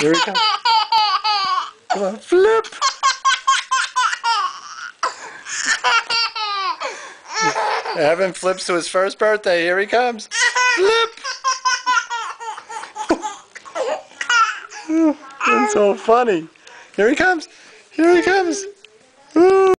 Here he comes. Come on, flip. Evan flips to his first birthday. Here he comes. Flip. That's so funny. Here he comes. Here he comes.